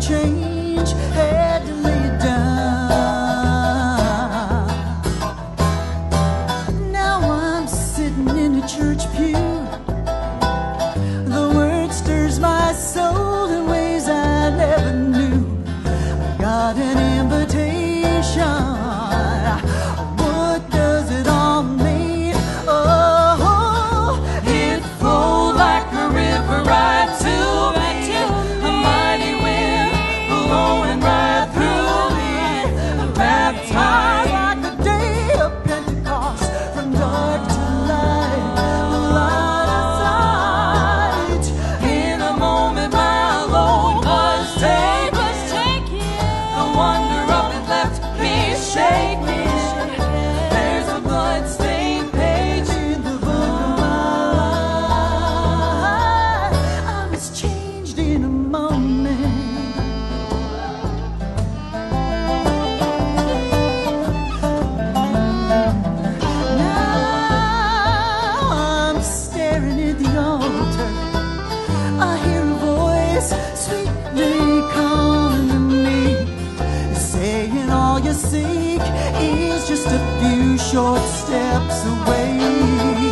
change, had to lay it down. Now I'm sitting in a church pew. The word stirs my soul in ways I never knew. I got an invitation. and all you seek is just a few short steps away.